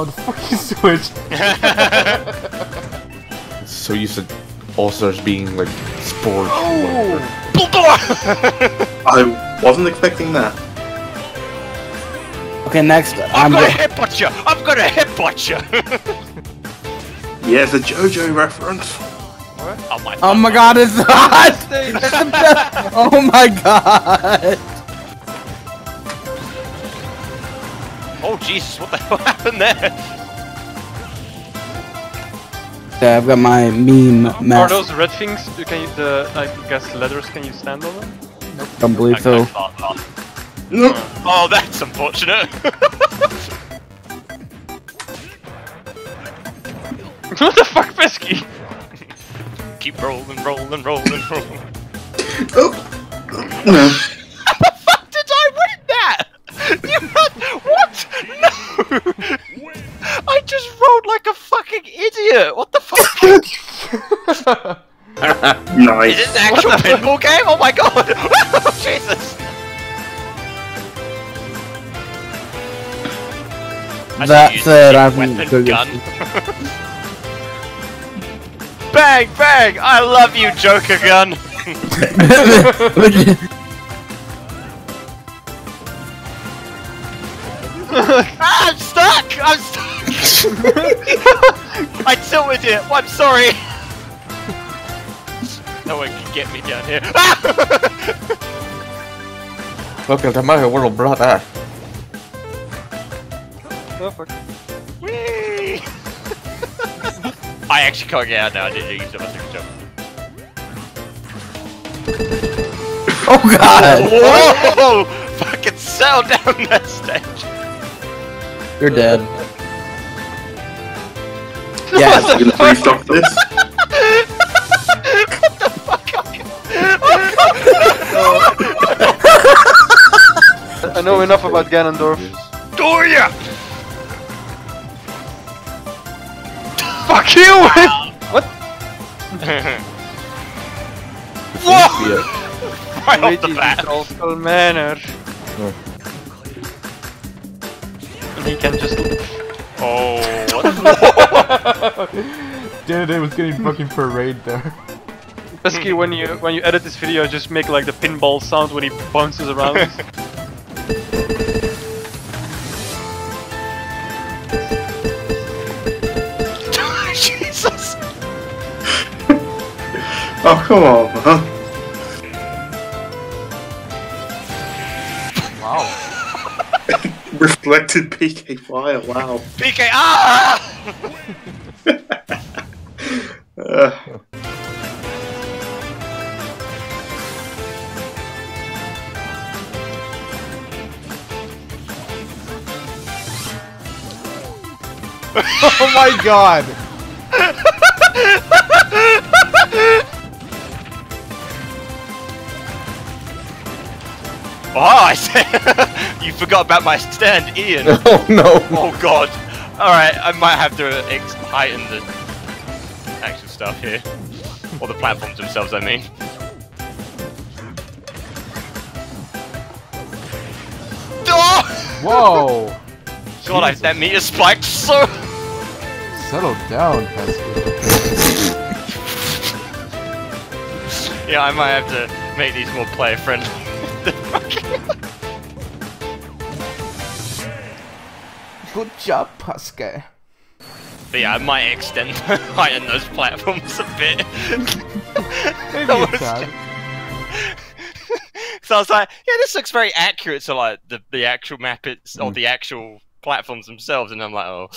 Oh, the fucking switch. So used to All Stars being like sports. Oh! I wasn't expecting that. Okay, next. I'm I'm gonna go- headbutt you! I'm gonna headbutt you! Yeah, it's a JoJo reference. oh my Oh my god, it's hot! It's the Oh my god! Oh Jesus, what the hell happened there? Okay, I've got my meme Are those red things? You can you, the I guess letters? Can you stand on them? Don't believe so. No. Oh, oh, that's unfortunate. what the fuck, Pesky? Keep rolling, rolling, rolling, rolling. Oh. No. Idiot. What the fuck? nice. Is this an actual pinball game? Oh my god! Jesus! I should That said, I've weapon good- gun. bang bang! I love you, Joker gun. ah, I'm stuck! I'm stuck! I tilted it. I'm sorry. No one can get me down here. Welcome to my world, brother. Oh fuck. Whee! I actually can't get out now. I didn't use it. I jump. oh god! Whoa! Fucking settle down that stage. You're dead. Yeah, I'm gonna restock this. I know enough about Ganondorf. Doria! Fuck you! what? Whoa! Yeah. Right off the Luigi's bat. trollskull manner. And he can just. Oh, what? Day was getting fucking parade there. Pesky, when you when you edit this video, just make like the pinball sound when he bounces around. Jesus! Oh, come on, huh? wow. Reflected PK fire, wow. PK, ah! Uh, oh my god! Oh, I said you forgot about my stand, Ian. Oh no. Oh god. Alright, I might have to ex- heighten the actual stuff here. Or the platforms themselves, I mean. Whoa! God, I, that meter spiked so. Settle down, Pesky. Yeah, I might have to make these more player friendly. Good job, Pesky. but yeah, I might extend heighten those platforms a bit. Maybe you was can. so I was like, yeah, this looks very accurate to like the, the actual map it's or mm. the actual platforms themselves, and I'm like, oh.